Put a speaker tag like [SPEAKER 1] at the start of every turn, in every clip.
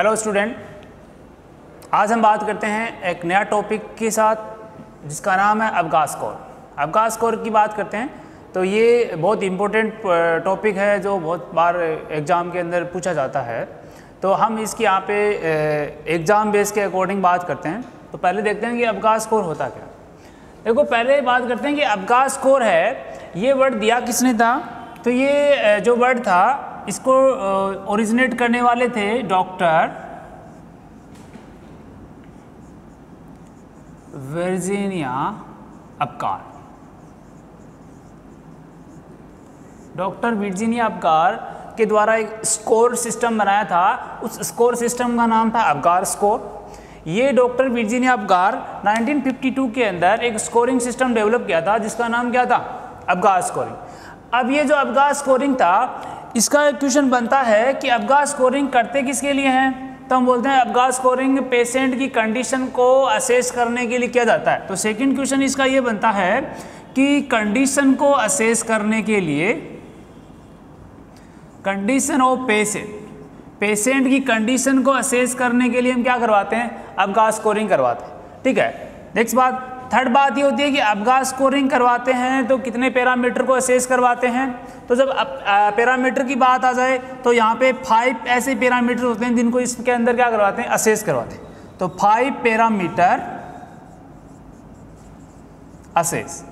[SPEAKER 1] Hello student आज हम बात करते हैं एक नया टॉपिक के साथ, जिसका नाम है अवगाह स्कोर अवगाह स्कोर की बात करते हैं तो ये बहुत इम्पोर्टेंट टॉपिक है जो बहुत बार एग्ज़ाम के अंदर पूछा जाता है. तो हम इसकी यहाँ पे एग्ज़ाम बेस के अकॉर्डिंग बात करते हैं. तो पहले देखते हैं कि अवगाह स्कोर होता क्या देखो, पहले बात करते हैं कि अवगाह स्कोर है, ये वर्ड दिया किसने था? तो ये जो वर्ड था इसको ओरिजिनेट करने वाले थे doctor Virginia Apgar doctor Virginia Apgar के द्वारा एक स्कोर सिस्टम बनाया था। उस स्कोर सिस्टम का नाम था अबगार स्कोर ये डॉक्टर वर्जीनिया अपकार 1952 के अंदर एक स्कोरिंग सिस्टम डेवलप किया था, जिसका नाम क्या था? अबगार स्कोरिंग अब ये जो अबगार स्कोरिंग था इसका एक क्वेश्चन बनता है कि अबगा स्कोरिंग करते किसके लिए हैं? तो हम बोलते हैं अबगा स्कोरिंग पेशेंट की कंडीशन को असेस करने के लिए किया जाता है। तो सेकंड क्वेश्चन इसका ये बनता है कि कंडीशन को असेस करने के लिए कंडीशन ऑफ़ पेशेंट पेशेंट की कंडीशन को असेस करने के लिए हम क्या करवाते हैं? अफगा स्कोरिंग करवाते हैं। ठीक है? नेक्स्ट बात थर्ड बात ये होती है कि अबगा स्कोरिंग करवाते हैं तो कितने पैरामीटर को असेस करवाते हैं। तो जब पैरामीटर की बात आ जाए तो यहाँ पे फाइव ऐसे पैरामीटर होते हैं जिनको इसके अंदर क्या करवाते हैं असेस करवाते हैं। तो फाइव पैरामीटर असेस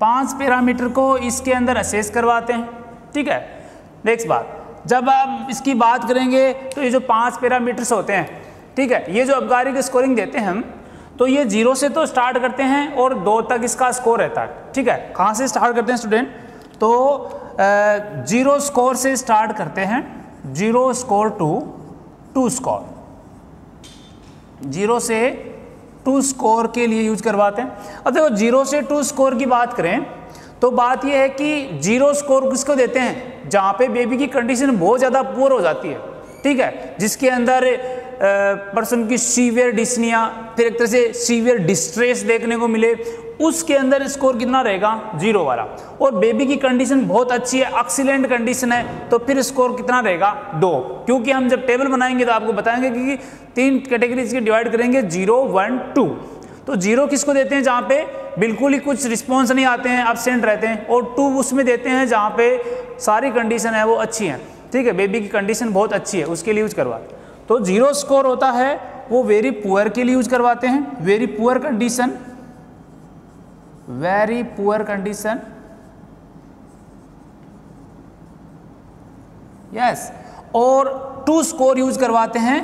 [SPEAKER 1] पाँच पैरामीटर को इसके अंदर असेस करवाते हैं, ठीक है? नेक्स्ट बात, जब आप इसकी बात करेंगे तो ये जो पाँच पैरामीटर्स होते हैं, ठीक है? ये जो अबगारी की स्कोरिंग देते हैं हम तो ये ज़ीरो से तो स्टार्ट करते हैं और दो तक इसका स्कोर रहता है। ठीक है? कहाँ से स्टार्ट करते हैं स्टूडेंट तो ज़ीरो स्कोर से स्टार्ट करते हैं। Zero score to two score zero से टू स्कोर के लिए यूज़ करवाते हैं। अब देखो, ज़ीरो से टू स्कोर की बात करें तो बात यह है कि ज़ीरो स्कोर किसको देते हैं? जहाँ पे बेबी की कंडीशन बहुत ज़्यादा पुअर हो जाती है। ठीक है? जिसके अंदर पर्सन की सीवियर डिस्निया, फिर एक तरह से सीवियर डिस्ट्रेस देखने को मिले। उसके अंदर स्कोर कितना रहेगा? ज़ीरो वाला। और बेबी की कंडीशन बहुत अच्छी है, एक्सीलेंट कंडीशन है तो फिर स्कोर कितना रहेगा? दो। क्योंकि हम जब टेबल बनाएँगे तो आपको बताएँगे कि तीन कैटेगरीज के डिवाइड करेंगे, ज़ीरो, वन, टू। तो ज़ीरो किसको देते हैं जहाँ पे? बिल्कुल ही कुछ रिस्पॉन्स नहीं आते हैं अपसेंट रहते हैं, और टू उसमें देते हैं जहाँ पे सारी कंडीशन है, वो अच्छी हैं। ठीक है, बेबी की कंडीशन बहुत अच्छी है, उसके लिए यूज़ करवाते तो ज़ीरो स्कोर होता है, वो वेरी पुअर के लिए यूज़ करवाते हैं। Very poor condition very poor condition yes और टू स्कोर यूज़ करवाते हैं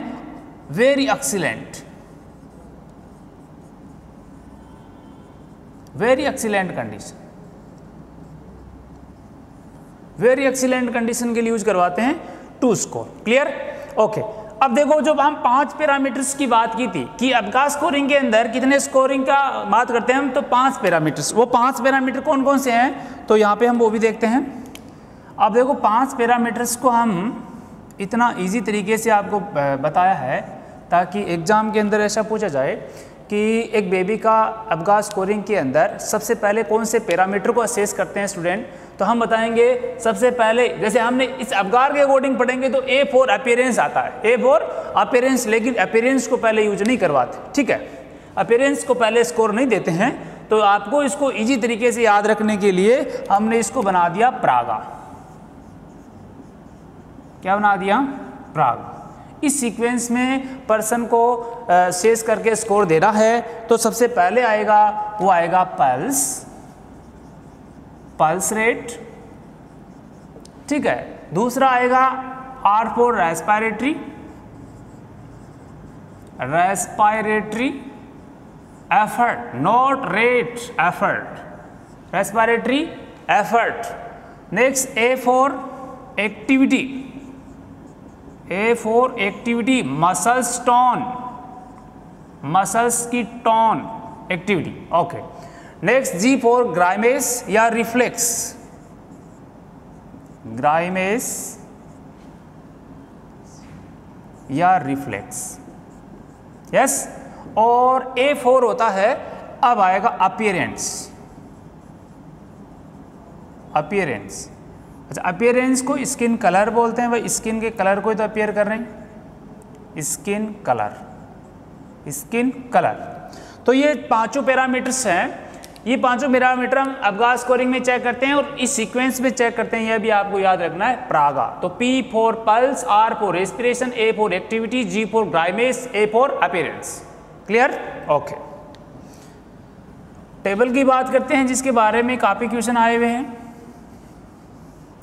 [SPEAKER 1] very excellent very excellent condition very excellent condition के लिए यूज़ करवाते हैं टू स्कोर क्लियर ओके अब देखो, जब हम पाँच पैरामीटर्स की बात की थी कि अबका स्कोरिंग के अंदर कितने स्कोरिंग का बात करते हैं हम तो पाँच पैरामीटर्स वो पाँच पैरामीटर कौन कौन से हैं? तो यहाँ पे हम वो भी देखते हैं। अब देखो, पाँच पैरामीटर्स को हम इतना इजी तरीके से आपको बताया है ताकि एग्ज़ाम के अंदर ऐसा पूछा जाए कि एक बेबी का अबगा स्कोरिंग के अंदर सबसे पहले कौन से पैरामीटर को असेस करते हैं स्टूडेंट तो हम बताएँगे, सबसे पहले, जैसे हमने इस अबगार के अकॉर्डिंग पढ़ेंगे तो ए फोर अपेरेंस आता है। ए फोर अपेरेंस लेकिन अपेरेंस को पहले यूज़ नहीं करवाते, ठीक है? अपेरेंस को पहले स्कोर नहीं देते हैं। तो आपको इसको इजी तरीके से याद रखने के लिए हमने इसको बना दिया प्रागा क्या बना दिया? प्राग इस सीक्वेंस में पर्सन को शेष करके स्कोर देना है तो सबसे पहले आएगा, वो आएगा पल्स पल्स रेट ठीक है, दूसरा आएगा R four respiratory respiratory effort not rate effort respiratory effort next A four activity A four activity muscles tone muscles की tone activity okay next G four grimace या रिफ्लेक्स ग्राइमेस या reflex yes और A four होता है, अब आएगा appearance appearance अच्छा appearance को स्किन कलर बोलते हैं भाई। स्किन के कलर को ही तो अपियर कर रहे हैं। स्किन कलर स्किन कलर तो ये पाँचों पैरामीटर्स हैं। ये पाँचों पैरामीटर हम अबगा स्कोरिंग में चेक करते हैं और इस सीक्वेंस में चेक करते हैं। यह भी आपको याद रखना है प्रागा तो P for pulse R for respiration A for activity G for grimace A for appearance clear okay table की बात करते हैं जिसके बारे में काफ़ी क्वेश्चन आए हुए हैं।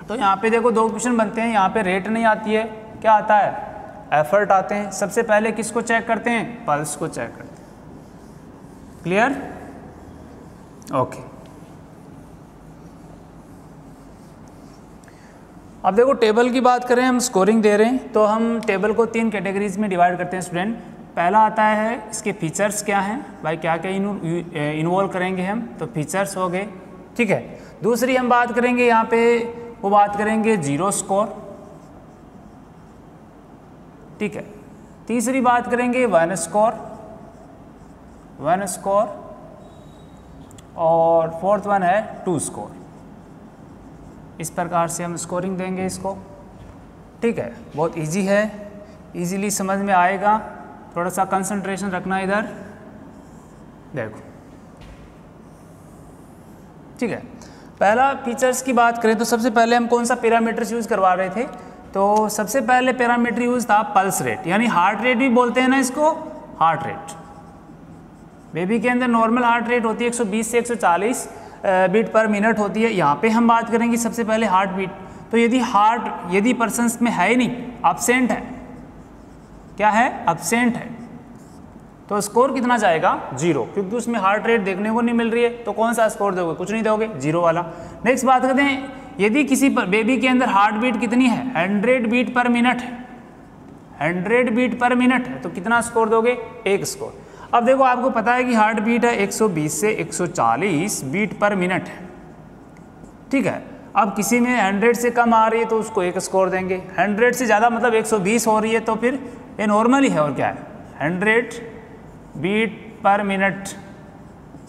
[SPEAKER 1] तो यहाँ पे देखो दो क्वेश्चन बनते हैं। यहाँ पे रेट नहीं आती है। क्या आता है? एफर्ट आते हैं। सबसे पहले किसको चेक करते हैं? पल्स को चेक करते हैं। क्लियर ओके अब देखो टेबल की बात करें, हम स्कोरिंग दे रहे हैं। तो हम टेबल को तीन कैटेगरीज में डिवाइड करते हैं स्टूडेंट पहला आता है, इसके फीचर्स क्या हैं? भाई क्या क्या इन्वॉल्व करेंगे हम? तो फीचर्स हो गए। ठीक है। दूसरी हम बात करेंगे यहाँ पे वो बात करेंगे, ज़ीरो स्कोर। ठीक है। तीसरी बात करेंगे, वन स्कोर। वन स्कोर और फोर्थ वन है टू स्कोर। इस प्रकार से हम स्कोरिंग देंगे इसको। ठीक है, बहुत इजी है। इजीली समझ में आएगा। थोड़ा सा कंसंट्रेशन रखना इधर। देखो। ठीक है। पहला फीचर्स की बात करें तो सबसे पहले हम कौन सा पैरामीटर्स यूज़ करवा रहे थे? तो सबसे पहले पैरामीटर यूज़ था पल्स रेट यानी हार्ट रेट भी बोलते हैं ना इसको? हार्ट रेट बेबी के अंदर नॉर्मल हार्ट रेट होती है 120 से 140 बीट पर मिनट होती है। यहाँ पे हम बात करेंगे सबसे पहले हार्ट बीट तो यदि हार्ट यदि पर्सन में है ही नहीं अपसेंट है। क्या है? अपसेंट है। तो स्कोर कितना जाएगा? ज़ीरो क्योंकि उसमें हार्ट रेट देखने को नहीं मिल रही है तो कौन सा स्कोर दोगे? कुछ नहीं दोगे? ज़ीरो वाला। नेक्स्ट बात करते हैं, यदि किसी पर बेबी के अंदर हार्ट बीट कितनी है? हंड्रेड बीट पर मिनट है हंड्रेड बीट पर मिनट है तो कितना स्कोर दोगे? एक स्कोर अब देखो, आपको पता है कि हार्ट बीट है 120 से 140 बीट पर मिनट है। ठीक है? अब किसी में 100 से कम आ रही है तो उसको एक स्कोर देंगे। 100 से ज़्यादा मतलब 120 हो रही है तो फिर ये नॉर्मल ही है और क्या है? 100 बीट पर मिनट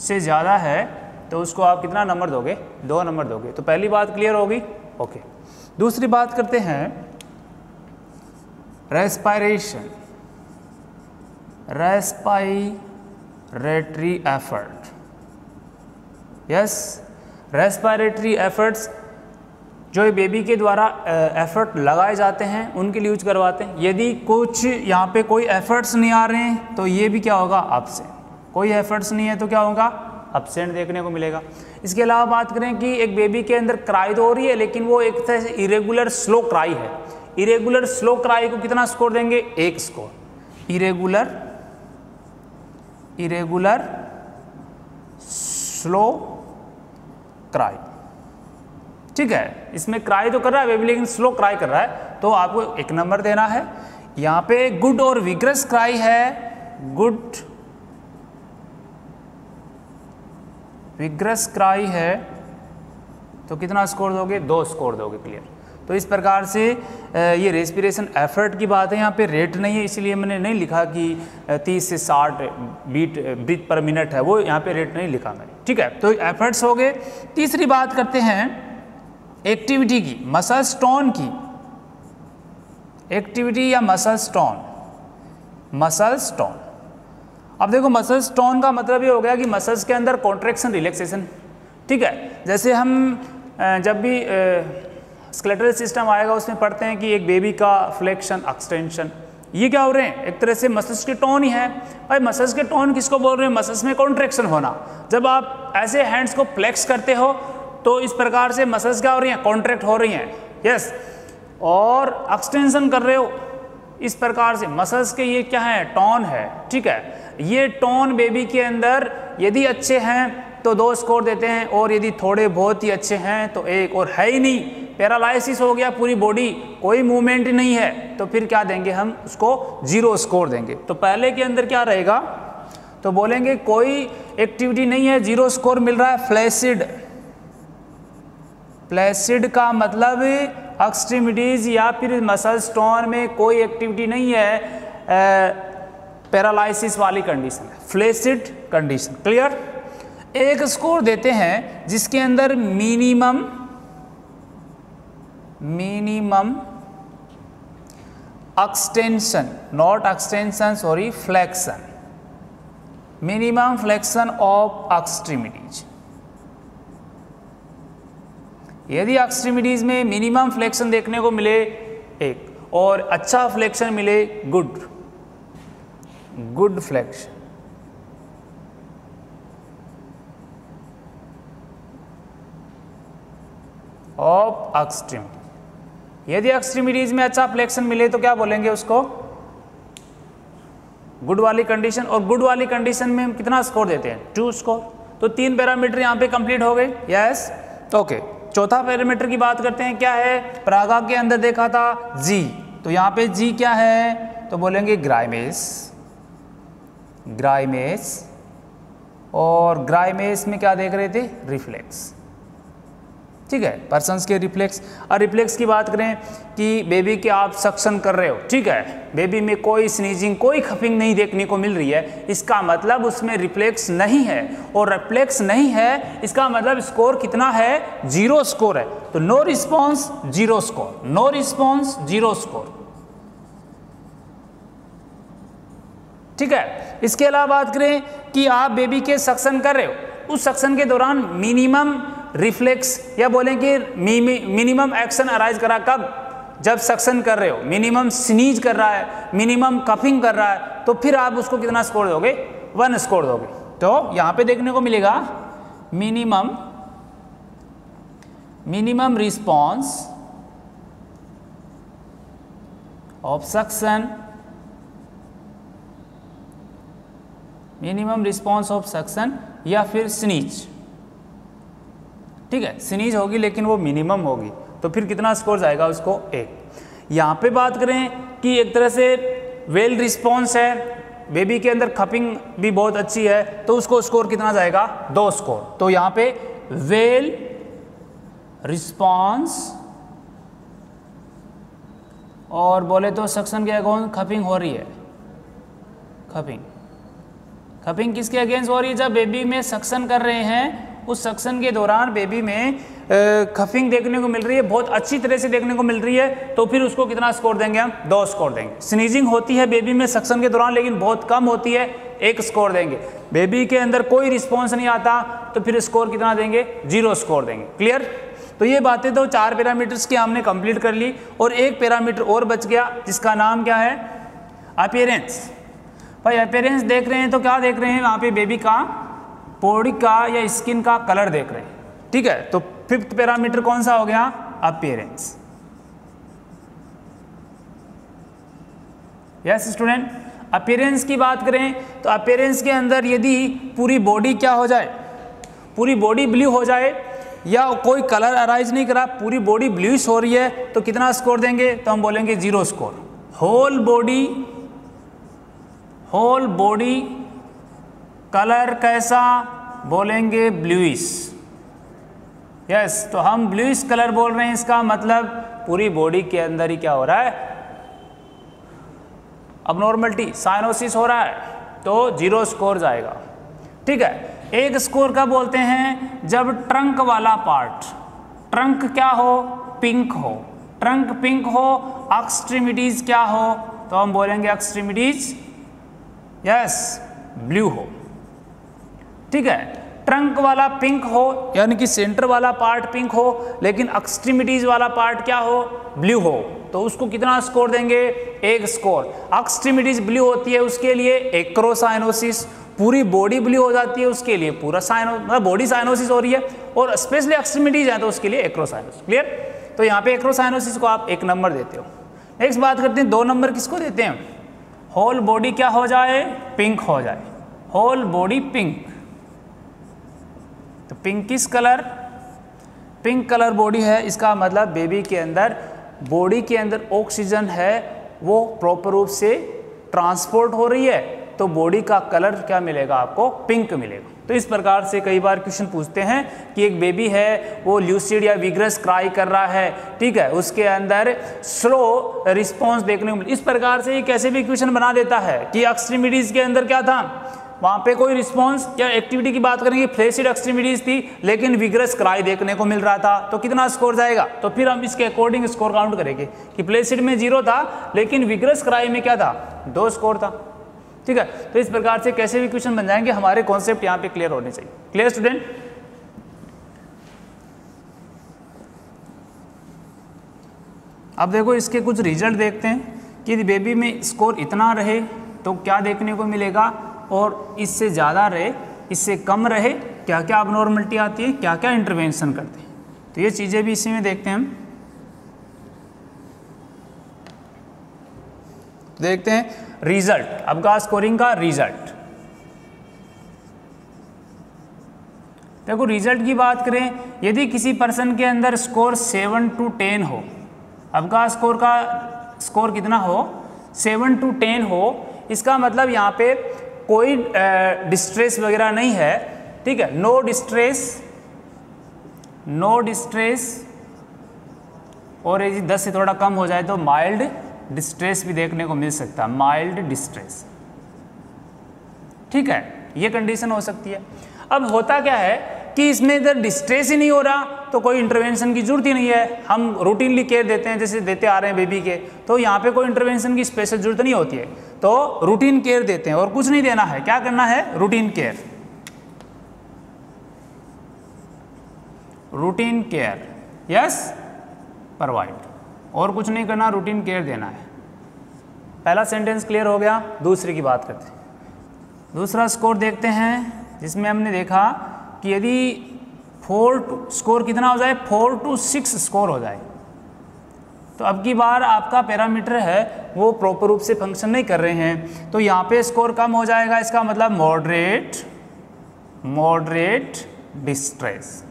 [SPEAKER 1] से ज़्यादा है तो उसको आप कितना नंबर दोगे? दो नंबर दोगे। तो पहली बात क्लियर होगी? ओके दूसरी बात करते हैं respiration respiratory effort yes respiratory efforts जो बेबी के द्वारा एफर्ट लगाए जाते हैं, उनके लिए यूज़ करवाते हैं। यदि कुछ यहाँ पे कोई एफर्ट्स नहीं आ रहे हैं तो ये भी क्या होगा? अपसेंट कोई एफर्ट्स नहीं है तो क्या होगा? अपसेंट देखने को मिलेगा। इसके अलावा बात करें कि एक बेबी के अंदर क्राई तो हो रही है, लेकिन वो एक तरह से इरेगुलर स्लो क्राई है। इरेगुलर स्लो क्राई को कितना स्कोर देंगे? एक score irregular irregular slow cry ठीक है, इसमें क्राई तो कर रहा है बेबी लेकिन स्लो क्राई कर रहा है। तो आपको एक नंबर देना है। यहाँ पे गुड और विग्रस क्राई है। गुड विग्रस क्राई है। तो कितना स्कोर दोगे? दो स्कोर दोगे क्लियर तो इस प्रकार से ये रेस्पिरेशन एफर्ट की बात है। यहाँ पे रेट नहीं है, इसलिए मैंने नहीं लिखा कि 30 से 60 बीट ब्रीथ पर मिनट है। वो यहाँ पे रेट नहीं लिखा मैंने। ठीक है तो एफर्ट्स हो गए। तीसरी बात करते हैं। एक्टिविटी की मसल स्टोन की एक्टिविटी या मसल स्टोन मसल स्टोन अब देखो मसल स्टोन का मतलब ये हो गया कि मसल्स के अंदर कॉन्ट्रेक्शन रिलैक्सेशन ठीक है? जैसे हम जब भी स्केलेटल सिस्टम आएगा, उसमें पढ़ते हैं कि एक बेबी का फ्लेक्शन एक्सटेंशन ये क्या हो रहे हैं? एक तरह से मसल्स के टोन ही है। भाई मसल्स के टोन किसको बोल रहे हैं? मसल्स में कॉन्ट्रेक्शन होना। जब आप ऐसे हैंड्स को फ्लेक्स करते हो तो इस प्रकार से मसल्स क्या हो रही हैं? कॉन्ट्रैक्ट हो रही हैं। यस और एक्सटेंशन कर रहे हो। इस प्रकार से मसल्स के ये क्या है? टोन है। ठीक है? ये टोन बेबी के अंदर यदि अच्छे हैं तो दो स्कोर देते हैं। और यदि थोड़े बहुत ही अच्छे हैं तो एक और है ही नहीं। पैरालाइसिस हो गया पूरी बॉडी कोई मूवमेंट नहीं है। तो फिर क्या देंगे हम? उसको ज़ीरो स्कोर देंगे। तो पहले के अंदर क्या रहेगा? तो बोलेंगे कोई एक्टिविटी नहीं है। ज़ीरो स्कोर मिल रहा है। फ्लैसिड फ्लैसिड का मतलब एक्सट्रीमिटीज या फिर मसल स्टोन में कोई एक्टिविटी नहीं है पैरालाइसिस वाली कंडीशन फ्लैसिड कंडीशन क्लियर एक स्कोर देते हैं जिसके अंदर minimum minimum extension not extension sorry flexion. Minimum flexion of extremities. यदि एक्सट्रीमिटीज में मिनिमम फ्लेक्शन देखने को मिले, एक, और अच्छा फ्लेक्शन मिले good good flexion of extremity यदि एक्सट्रीमिटीज में अच्छा फ्लेक्शन मिले तो क्या बोलेंगे उसको? गुड वाली कंडीशन और गुड वाली कंडीशन में हम कितना स्कोर देते हैं? टू स्कोर तो तीन पैरामीटर यहाँ पे कंप्लीट हो गए? यस ओके चौथा पैरामीटर की बात करते हैं, क्या है? प्रागा के अंदर देखा था जी तो यहाँ पे जी क्या है? तो बोलेंगे ग्राइमेस ग्राइमेस और ग्राइमेस में क्या देख रहे थे? रिफ्लेक्स ठीक है पर्सनस के रिफ्लेक्स और रिफ्लेक्स की बात करें कि बेबी के आप सक्शन कर रहे हो, ठीक है बेबी में कोई स्नीजिंग कोई खपिंग नहीं देखने को मिल रही है, इसका मतलब उसमें रिफ्लेक्स नहीं है। और रिफ्लेक्स नहीं है, इसका मतलब स्कोर कितना है? ज़ीरो स्कोर है। तो no response zero score no response zero score ठीक है, इसके अलावा बात करें कि आप बेबी के सक्शन कर रहे हो, उस सक्शन के दौरान मिनिमम रिफ्लेक्स या बोलें कि मिनिमम एक्शन अराइज करा। कब? जब सक्शन कर रहे हो मिनिमम स्नीज कर रहा है मिनिमम कफिंग कर रहा है तो फिर आप उसको कितना स्कोर दोगे? वन स्कोर दोगे। तो यहाँ पे देखने को मिलेगा minimum minimum response of suction minimum response of suction या फिर स्नीज ठीक है स्नीज होगी लेकिन वो मिनिमम होगी। तो फिर कितना स्कोर जाएगा उसको? एक। यहाँ पे बात करें कि एक तरह से वेल रिस्पॉन्स है बेबी के अंदर खपिंग भी बहुत अच्छी है तो उसको स्कोर कितना जाएगा? दो स्कोर तो यहाँ पे वेल रिस्पॉन्स और बोले तो सक्शन के अगेंस्ट खपिंग हो रही है। खपिंग खपिंग किसके अगेंस्ट हो रही है? जब बेबी में सक्शन कर रहे हैं उस सक्शन के दौरान बेबी में खफिंग देखने को मिल रही है, बहुत अच्छी तरह से देखने को मिल रही है तो फिर उसको कितना स्कोर देंगे हम? दो स्कोर देंगे। स्नीजिंग होती है बेबी में सक्शन के दौरान, लेकिन बहुत कम होती है, एक स्कोर देंगे। बेबी के अंदर कोई रिस्पॉन्स नहीं आता तो फिर स्कोर कितना देंगे? ज़ीरो स्कोर देंगे। क्लियर तो ये बातें तो चार पैरामीटर्स की हमने कंप्लीट कर ली, और एक पैरामीटर और बच गया, जिसका नाम क्या है? अपेरेंस भाई अपेरेंस देख रहे हैं तो क्या देख रहे हैं? वहाँ पे बेबी का बॉडी का या स्किन का कलर देख रहे हैं। ठीक है तो फिफ्थ पैरामीटर कौन सा हो गया? अपियरेंस यस स्टूडेंट अपियरेंस की बात करें तो अपियरेंस के अंदर यदि पूरी बॉडी क्या हो जाए? पूरी बॉडी ब्लू हो जाए, या कोई कलर अराइज नहीं करा, पूरी बॉडी ब्लूइश हो रही है तो कितना स्कोर देंगे? तो हम बोलेंगे zero score whole body whole body colour कैसा बोलेंगे ब्लूइस यस तो हम ब्लूइस कलर बोल रहे हैं, इसका मतलब पूरी बॉडी के अंदर ही क्या हो रहा है? अब नॉर्मलिटी साइनोसिस हो रहा है तो ज़ीरो स्कोर जाएगा। ठीक है, एक स्कोर का बोलते हैं, जब ट्रंक वाला पार्ट ट्रंक क्या हो? पिंक हो। ट्रंक पिंक हो एक्सट्रीमिटीज क्या हो? तो हम बोलेंगे एक्सट्रीमिटीज यस ब्लू हो। ठीक है? ट्रंक वाला पिंक हो, यानी कि सेंटर वाला पार्ट पिंक हो, लेकिन एक्सट्रीमिटीज वाला पार्ट क्या हो? ब्लू हो। तो उसको कितना स्कोर देंगे? एक स्कोर एक्सट्रीमिटीज ब्लू होती है उसके लिए एक्रोसाइनोसिस पूरी बॉडी ब्लू हो जाती है उसके लिए। पूरा साइनो मतलब बॉडी साइनोसिस हो रही है। और स्पेशली एक्सट्रीमिटीज है तो उसके लिए एक्रोसाइनोसिस क्लियर तो यहाँ पे एक्रोसाइनोसिस को आप एक नंबर देते हो। नेक्स्ट बात करते हैं, दो नंबर किसको देते हैं? होल बॉडी क्या हो जाए? पिंक हो जाए। Whole body pink pinkish colour pink colour body है, इसका मतलब बेबी के अंदर बॉडी के अंदर ऑक्सीजन है, वो प्रॉपर रूप से ट्रांसपोर्ट हो रही है तो बॉडी का कलर क्या मिलेगा आपको? पिंक मिलेगा। तो इस प्रकार से कई बार क्वेश्चन पूछते हैं कि एक बेबी है, वो ल्यूसिड या विग्रस क्राई कर रहा है, ठीक है? उसके अंदर स्लो रिस्पॉन्स देखने को मिले इस प्रकार से ये कैसे भी क्वेश्चन बना देता है कि एक्सट्रीमिटीज के अंदर क्या था? वहाँ पे कोई रिस्पॉन्स या एक्टिविटी की बात करेंगे फ्लेसिड एक्सट्रीमिटीज थी, लेकिन विग्रस क्राई देखने को मिल रहा था। तो कितना स्कोर जाएगा? तो फिर हम इसके अकॉर्डिंग स्कोर काउंट करेंगे कि फ्लेसिड में ज़ीरो था, लेकिन विग्रस क्राई में क्या था? दो स्कोर था। ठीक है? तो इस प्रकार से कैसे भी क्वेश्चन बन जाएँगे, हमारे कॉन्सेप्ट यहाँ पे क्लियर होने चाहिए। क्लियर स्टूडेंट अब देखो, इसके कुछ रिज़ल्ट देखते हैं कि बेबी में स्कोर इतना रहे तो क्या देखने को मिलेगा? और इससे ज़्यादा रहे, इससे कम रहे क्या क्या अब नॉर्मलिटी आती है क्या क्या इंटरवेंशन करते हैं। तो ये चीज़ें भी इसी में देखते हैं हम। देखते हैं रिज़ल्ट अब का स्कोरिंग का रिज़ल्ट देखो रिज़ल्ट की बात करें, यदि किसी पर्सन के अंदर स्कोर सेवन टू टेन हो, अब का स्कोर का स्कोर कितना हो? सेवन टू टेन हो, इसका मतलब यहाँ पे कोई डिस्ट्रेस वगैरह नहीं है, ठीक है? नो डिस्ट्रेस नो डिस्ट्रेस और यदि दस से थोड़ा कम हो जाए तो माइल्ड डिस्ट्रेस भी देखने को मिल सकता है। माइल्ड डिस्ट्रेस ठीक है? ये कंडीशन हो सकती है। अब होता क्या है? कि इसमें इधर डिस्ट्रेस ही नहीं हो रहा तो कोई इंटरवेंशन की ज़रूरत ही नहीं है। हम रूटीनली केयर देते हैं, जैसे देते आ रहे हैं बेबी के तो यहाँ पे कोई इंटरवेंशन की स्पेशल ज़रूरत नहीं होती है। तो रूटीन केयर देते हैं और कुछ नहीं देना है। क्या करना है? Routine care routine care yes provide और कुछ नहीं करना रूटीन केयर देना है। पहला सेंटेंस क्लियर हो गया, दूसरे की बात करते हैं। दूसरा स्कोर देखते हैं, जिसमें हमने देखा कि यदि फोर टू स्कोर कितना हो जाए, फोर टू सिक्स स्कोर हो जाए। तो अब की बार आपका पैरामीटर है, वो प्रॉपर रूप से फ़ंक्शन नहीं कर रहे हैं। तो यहाँ पे स्कोर कम हो जाएगा, इसका मतलब मॉडरेट मॉडरेट डिस्ट्रेस।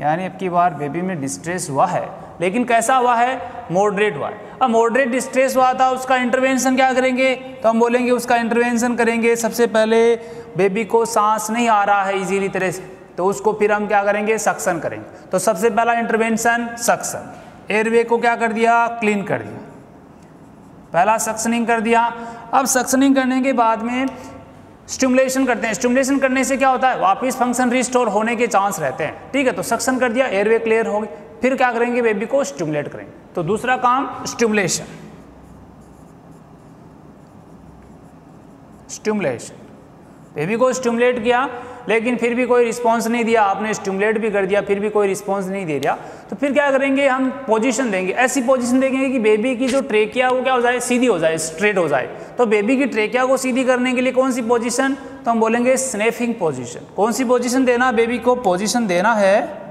[SPEAKER 1] यानी अब की बार बेबी में डिस्ट्रेस हुआ है लेकिन कैसा हुआ है? मॉडरेट हुआ। है अब मॉडरेट डिस्ट्रेस हुआ था, उसका इंटरवेंशन क्या करेंगे? तो हम बोलेंगे उसका इंटरवेंशन करेंगे। सबसे पहले बेबी को सांस नहीं आ रहा है इजीली तरह से तो उसको फिर हम क्या करेंगे? सक्सन करेंगे। तो सबसे पहला इंटरवेंशन सक्सन एयरवे को क्या कर दिया? क्लीन कर दिया। पहला सक्सनिंग कर दिया। अब सक्सनिंग करने के बाद में स्टिमुलेशन करते हैं। स्टिमुलेशन करने से क्या होता है? वापस फ़ंक्शन रिस्टोर होने के चांस रहते हैं। ठीक है तो सक्सन कर दिया एयरवे क्लियर हो गई। फिर क्या करेंगे बेबी को स्टिमुलेट करेंगे। तो दूसरा काम स्टिमुलेशन स्टिमुलेशन बेबी को स्टिमुलेट किया, लेकिन फिर भी कोई रिस्पांस नहीं दिया। आपने स्टिमुलेट भी कर दिया, फिर भी कोई रिस्पांस नहीं दे दिया। तो फिर क्या करेंगे, हम पोजीशन देंगे। ऐसी पोजीशन देंगे कि बेबी की जो ट्रेकिया वो क्या हो जाए, सीधी हो जाए स्ट्रेट हो जाए। तो बेबी की ट्रेकिया को सीधी करने के लिए कौन सी पोजीशन तो हम बोलेंगे स्नेफिंग पोजिशन कौन सी पोजिशन देना? बेबी को पोजिशन देना है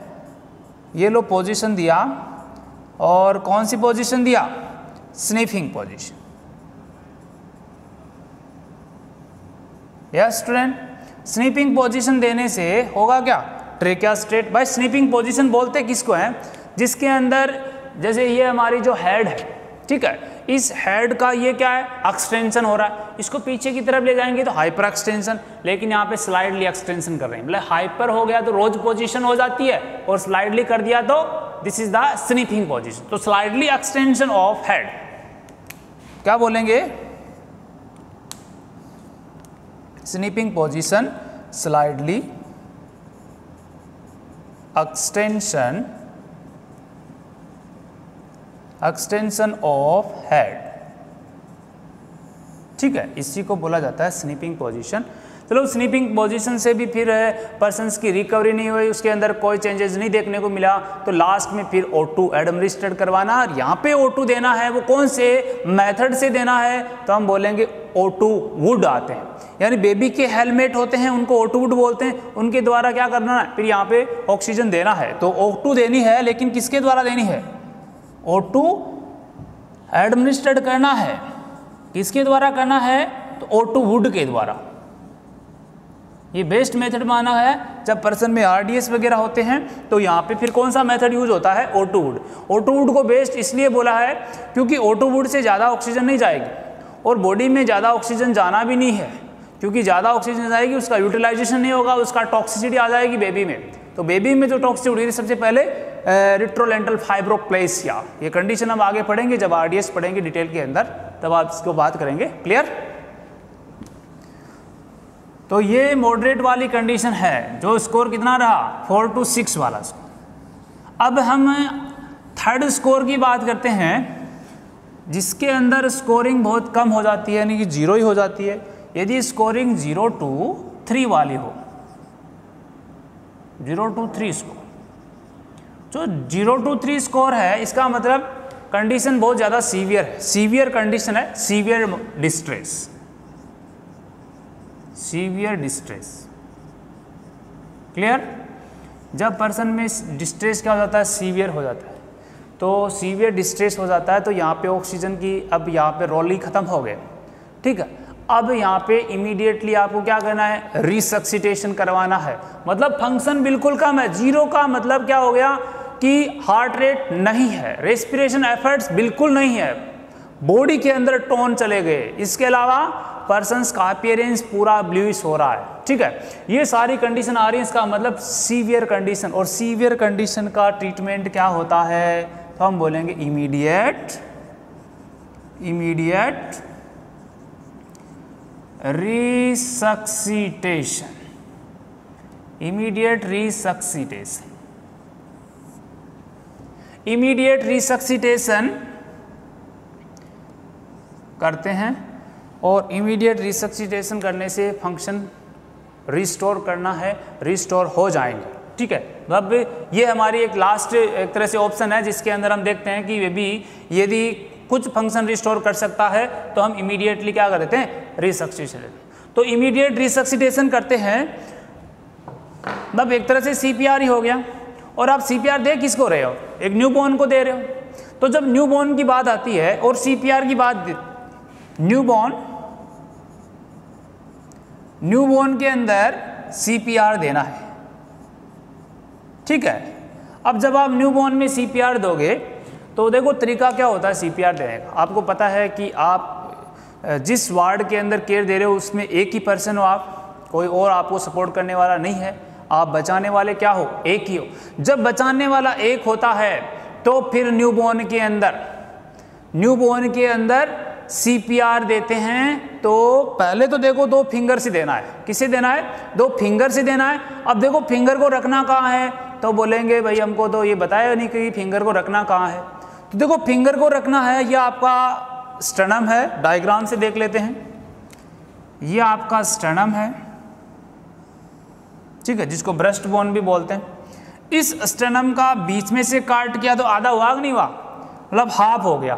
[SPEAKER 1] ये लो पोजीशन दिया और कौन सी पोजीशन दिया? Sniffing position yes student sniffing position देने से होगा क्या? ट्रेकिया स्ट्रेट भाई स्नीपिंग पोजीशन बोलते किसको है? जिसके अंदर, जैसे ये हमारी जो हेड है ठीक है? इस हेड का ये क्या है? एक्सटेंशन हो रहा है। इसको पीछे की तरफ़ ले जाएँगे तो हाइपर एक्सटेंशन लेकिन यहाँ पे स्लाइडली एक्सटेंशन कर रहे हैं। मतलब हाइपर हो गया तो रोज पोजीशन हो जाती है और स्लाइडली कर दिया तो this is the sniffing position तो स्लाइडली एक्सटेंशन ऑफ़ हेड क्या बोलेंगे? Sniffing position slightly extension extension of head ठीक है, इसी को बोला जाता है स्नीपिंग पोजीशन चलो स्नीपिंग पोजीशन से भी फिर पर्सन की रिकवरी नहीं हुई, उसके अंदर कोई चेंजेस नहीं देखने को मिला तो लास्ट में फिर O2 एडमिनिस्ट्रेट करवाना, और यहाँ पे O2 देना है, वो कौन से? मेथड से देना है तो हम बोलेंगे O2 वुड आते हैं. यानी बेबी के हेलमेट होते हैं, उनको O2 वुड बोलते हैं, उनके द्वारा क्या करना है? फिर यहाँ पे ऑक्सीजन देना है तो O2 देनी है, लेकिन किसके द्वारा देनी है? O2 एडमिनिस्ट्रेट करना है। किसके द्वारा करना है? तो O2 वुड के द्वारा। ये बेस्ट मेथड माना है। जब पर्सन में आरडीएस वगैरह होते हैं तो यहाँ पे फिर कौन सा मेथड यूज़ होता है? O two hood O two hood को बेस्ट इसलिए बोला है क्योंकि ओटू वुड से ज़्यादा ऑक्सीजन नहीं जाएगी। और बॉडी में ज़्यादा ऑक्सीजन जाना भी नहीं है। क्योंकि ज़्यादा ऑक्सीजन जाएगी, उसका यूटिलाइजेशन नहीं होगा, उसका टॉक्सिसिटी आ जाएगी बेबी में। तो बेबी में जो टॉक्सिसिटी उठी सबसे पहले रिट्रोलेंटल फाइब्रोप्लेसिया ये कंडीशन हम आगे पढ़ेंगे, जब आरडीएस पढ़ेंगे डिटेल के अंदर, तब आप इसको बात करेंगे। क्लियर तो ये मॉडरेट वाली कंडीशन है, जो स्कोर कितना रहा? फोर टू सिक्स वाला स्कोर अब हम थर्ड स्कोर की बात करते हैं, जिसके अंदर स्कोरिंग बहुत कम हो जाती है, यानी कि ज़ीरो ही हो जाती है। यदि स्कोरिंग ज़ीरो टू थ्री वाली हो ज़ीरो टू थ्री स्कोर जो ज़ीरो टू थ्री स्कोर है, इसका मतलब कंडीशन बहुत ज़्यादा सीवियर है। सीवियर कंडीशन है severe distress severe distress clear जब पर्सन में डिस्ट्रेस क्या हो जाता है? सीवियर हो जाता है। तो सीवियर डिस्ट्रेस हो जाता है तो यहाँ पे ऑक्सीजन की, अब यहाँ पे रोली ख़त्म हो गए ठीक है? अब यहाँ पे इमीडिएटली आपको क्या करना है? रिसक्सीटेशन करवाना है। मतलब फ़ंक्शन बिल्कुल कम है। ज़ीरो का मतलब क्या हो गया कि हार्ट रेट नहीं है। रेस्पिरेशन एफर्ट्स बिल्कुल नहीं है। बॉडी के अंदर टोन चले गए। इसके अलावा पर्सन का अपियरेंस पूरा ब्लूइश हो रहा है। ठीक है? ये सारी कंडीशन आ रही है। इसका मतलब सीवियर कंडीशन और सीवियर कंडीशन का ट्रीटमेंट क्या होता है? तो हम बोलेंगे immediate immediate resuscitation immediate resuscitation immediate resuscitation करते हैं और इमीडिएट रिसक्सीटेशन करने से फ़ंक्शन रिस्टोर करना है रिस्टोर हो जाएँगे। ठीक है? तो अब ये हमारी एक लास्ट एक तरह से ऑप्शन है जिसके अंदर हम देखते हैं कि भी यदि कुछ फ़ंक्शन रिस्टोर कर सकता है तो हम इमीडिएटली क्या कर देते हैं? रिसक्सीटेशन तो इमीडिएट रिसक्सीटेशन करते हैं। मतलब एक तरह से सीपीआर ही हो गया। और आप सीपीआर दे किसको रहे हो? एक न्यू बॉर्न को दे रहे हो। तो जब न्यू बॉर्न की बात आती है और सीपीआर की बात न्यू बॉर्न न्यू बॉर्न के अंदर सीपीआर देना है। ठीक है? अब जब आप न्यू बॉर्न में सीपीआर दोगे तो देखो, तरीका क्या होता है? सीपीआर देने का। आपको पता है कि आप जिस वार्ड के अंदर केयर दे रहे हो, उसमें एक ही पर्सन हो आप। कोई और आपको सपोर्ट करने वाला नहीं है। आप बचाने वाले क्या हो? एक ही हो। जब बचाने वाला एक होता है तो फिर न्यूबॉर्न के अंदर न्यूबॉर्न के अंदर सीपीआर देते हैं तो पहले तो देखो, दो फिंगर से देना है। किसे देना है? दो फिंगर से देना है। अब देखो फिंगर को रखना कहाँ है? तो बोलेंगे, भाई हमको तो ये बताया नहीं कि फिंगर को रखना कहाँ है। तो देखो फिंगर को रखना है यह आपका स्टनम है डायग्राम से देख लेते हैं। ये आपका स्टनम है, ठीक है, जिसको ब्रेस्ट बोन भी बोलते हैं। इस स्टनम का बीच में से काट किया तो आधा हुआ नहीं हुआ? मतलब हाफ़ हो गया।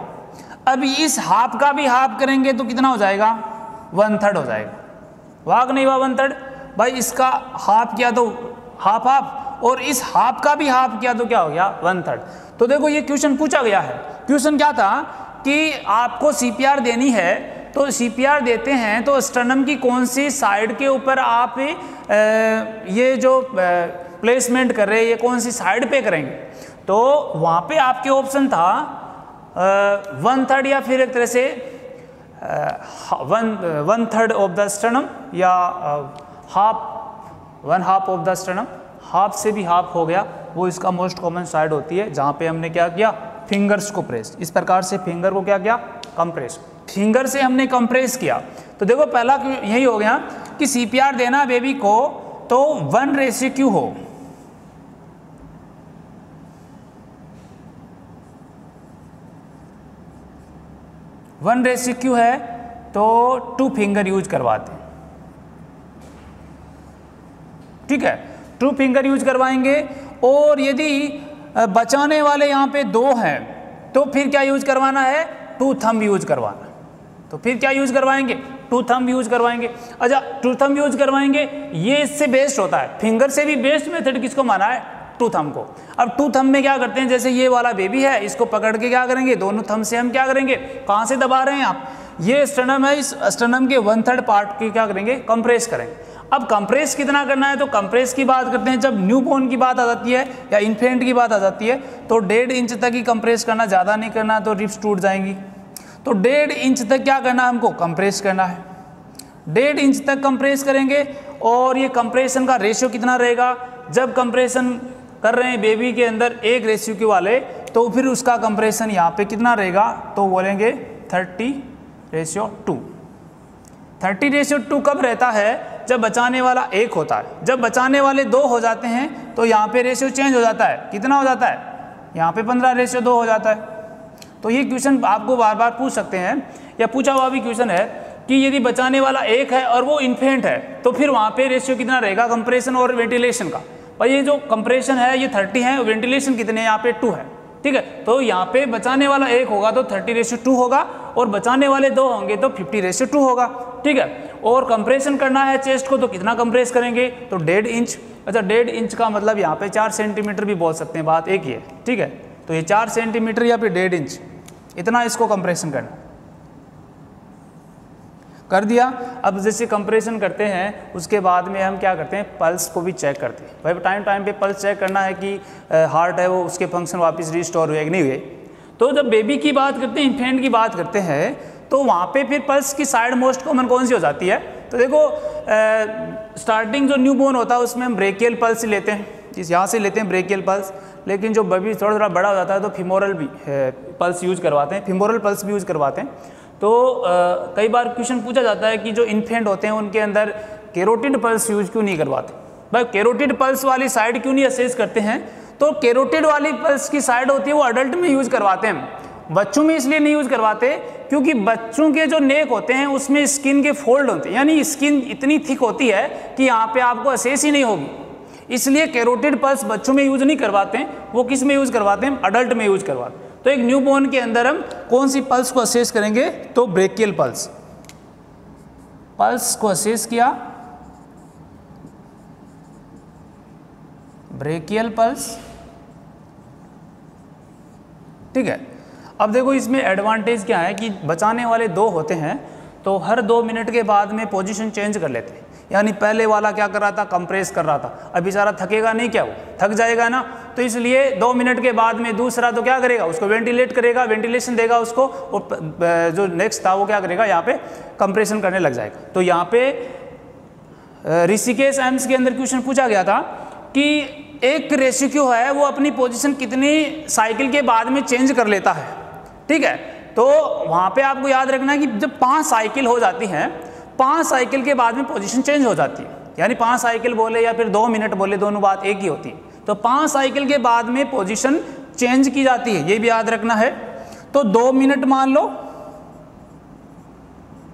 [SPEAKER 1] अब इस हाफ़ का भी हाफ़ करेंगे तो कितना हो जाएगा? वन थर्ड हो जाएगा। वाघ नहीं हुआ वन थर्ड भाई, इसका हाफ़ किया तो हाफ़ हाफ़ और इस हाफ़ का भी हाफ़ किया तो क्या हो गया? वन थर्ड तो देखो ये क्वेश्चन पूछा गया है। क्वेश्चन क्या था कि आपको सीपीआर देनी है तो सीपीआर देते हैं तो स्टर्नम की कौन सी साइड के ऊपर आप ये जो प्लेसमेंट कर रहे हैं, ये कौन सी साइड पे करेंगे? तो वहाँ पे आपके ऑप्शन था वन थर्ड या फिर एक तरह से one one third of the sternum या half one half of the sternum half से भी हाफ़ हो गया। वो इसका मोस्ट कॉमन साइड होती है, जहाँ पे हमने क्या किया? फिंगर्स को प्रेस इस प्रकार से फिंगर को क्या किया? कंप्रेस फिंगर से हमने कंप्रेस किया। तो देखो, पहला यही हो गया कि सीपीआर देना बेबी को तो वन रेसी क्यू हो? वन रेसी क्यू है? तो टू फिंगर यूज़ करवाते हैं। ठीक है? टू फिंगर यूज़ करवाएँगे और यदि बचाने वाले यहाँ पे दो हैं तो फिर क्या यूज़ करवाना है? टू थम यूज़ करवाना। तो फिर क्या यूज़ करवाएँगे? टू थम यूज़ करवाएँगे। अच्छा टू थम यूज़ करवाएँगे, ये इससे बेस्ट होता है। फिंगर से भी बेस्ट मेथड किसको माना है? टू थम को। अब टू थम में क्या करते हैं? जैसे ये वाला बेबी है, इसको पकड़ के क्या करेंगे? दोनों थम से हम क्या करेंगे? कहाँ से दबा रहे हैं आप? ये स्टनम है, इस स्टनम के वन थर्ड पार्ट की क्या करेंगे? कंप्रेस करेंगे। अब कंप्रेस कितना करना है? तो कंप्रेस की बात करते हैं, जब न्यू बोर्न की बात आ जाती है या इन्फेंट की बात आ जाती है तो डेढ़ इंच तक ही कंप्रेस करना, ज़्यादा नहीं करना तो रिप्स टूट जाएँगी। तो डेढ़ इंच तक क्या करना है हमको? कंप्रेस करना है। डेढ़ इंच तक कंप्रेस करेंगे और ये कंप्रेशन का रेशियो कितना रहेगा? जब कंप्रेशन कर रहे हैं बेबी के अंदर एक रेशियो के वाले तो फिर उसका कंप्रेशन यहाँ पे कितना रहेगा? तो बोलेंगे thirty ratio two thirty ratio two कब रहता है? जब बचाने वाला एक होता है, जब बचाने वाले दो हो जाते हैं तो यहाँ पे रेशियो चेंज हो जाता है। कितना हो जाता है? यहाँ पे पंद्रह रेशियो दो हो जाता है। तो ये क्वेश्चन आपको बार बार पूछ सकते हैं, या पूछा हुआ भी क्वेश्चन है कि यदि बचाने वाला एक है और वो इन्फेंट है तो फिर वहाँ पे रेशियो कितना रहेगा? कंप्रेशन और वेंटिलेशन का। और ये जो कंप्रेशन है, ये थर्टी है वेंटिलेशन कितने यहाँ पे टू है। ठीक है? तो यहाँ पे बचाने वाला एक होगा तो थर्टी रेशियो टू होगा और बचाने वाले दो होंगे तो फिफ्टी रेशियो टू होगा, ठीक है? और कंप्रेशन करना है चेस्ट को तो कितना कंप्रेस करेंगे? तो डेढ़ इंच अच्छा डेढ़ इंच का मतलब यहाँ पे चार सेंटीमीटर भी बोल सकते हैं बात एक ही है ठीक है? तो ये चार सेंटीमीटर या फिर डेढ़ इंच इतना इसको कंप्रेशन करना। कर दिया। अब जैसे कंप्रेशन करते हैं, उसके बाद में हम क्या करते हैं? पल्स को भी चेक करते हैं। भाई टाइम टाइम पे पल्स चेक करना है कि हार्ट है वो, उसके फ़ंक्शन वापस रिस्टोर हुए कि नहीं हुए। तो जब बेबी की बात करते हैं इन्फेंट की बात करते हैं तो वहाँ पे फिर पल्स की साइड मोस्ट कॉमन कौन सी हो जाती है? तो देखो स्टार्टिंग जो न्यू बोर्न होता है, उसमें हम ब्रेकियल पल्स लेते हैं। जिस यहाँ से लेते हैं ब्रेकियल पल्स लेकिन जो बेबी थोड़ा थोड़ा बड़ा हो जाता है तो फिमोरल भी पल्स यूज़ करवाते हैं। फिमोरल पल्स भी यूज़ करवाते हैं। तो आ, कई बार क्वेश्चन पूछा जाता है कि जो इन्फेंट होते हैं उनके अंदर केरोटिड पल्स यूज़ क्यों नहीं करवाते? भाई केरोटिड पल्स वाली साइड क्यों नहीं असेस करते हैं? तो केरोटिड वाली पल्स की साइड होती है वो अडल्ट में यूज़ करवाते हैं। बच्चों में इसलिए नहीं यूज़ करवाते क्योंकि बच्चों के जो नेक होते हैं उसमें स्किन के फोल्ड होते हैं। यानी स्किन इतनी थिक होती है कि यहाँ पे आपको असेस ही नहीं होगी। इसलिए कैरोटिड पल्स बच्चों में यूज़ नहीं करवाते हैं वो किसमें यूज़ करवाते हैं? अडल्ट में यूज़ करवाते हैं। तो एक न्यू बोर्न के अंदर हम कौन सी पल्स को असेस करेंगे? तो ब्रेकियल पल्स पल्स को असेस किया। ब्रेकियल पल्स ठीक है? अब देखो इसमें एडवांटेज क्या है कि बचाने वाले दो होते हैं तो हर दो मिनट के बाद में पोजीशन चेंज कर लेते हैं। यानी पहले वाला क्या कर रहा था? कंप्रेस कर रहा था। अब बेचारा थकेगा नहीं क्या वो? थक जाएगा ना? तो इसलिए दो मिनट के बाद में दूसरा तो क्या करेगा? उसको वेंटिलेट करेगा वेंटिलेशन देगा उसको, और जो नेक्स्ट था वो क्या करेगा? यहाँ पे कंप्रेशन करने लग जाएगा। तो यहाँ पे ऋषिकेश एम्स के अंदर क्वेश्चन पूछा गया था कि एक रेसिक्यू है? वो अपनी पोजिशन कितनी साइकिल के बाद में चेंज कर लेता है। ठीक है? तो वहाँ पे आपको याद रखना है कि जब पाँच साइकिल हो जाती हैं, पाँच साइकिल के बाद में पोजीशन चेंज हो जाती है। यानी पाँच साइकिल बोले या फिर दो मिनट बोले, दोनों बात एक ही होती है। तो पाँच साइकिल के बाद में पोजीशन चेंज की जाती है, ये भी याद रखना है। तो दो मिनट मान लो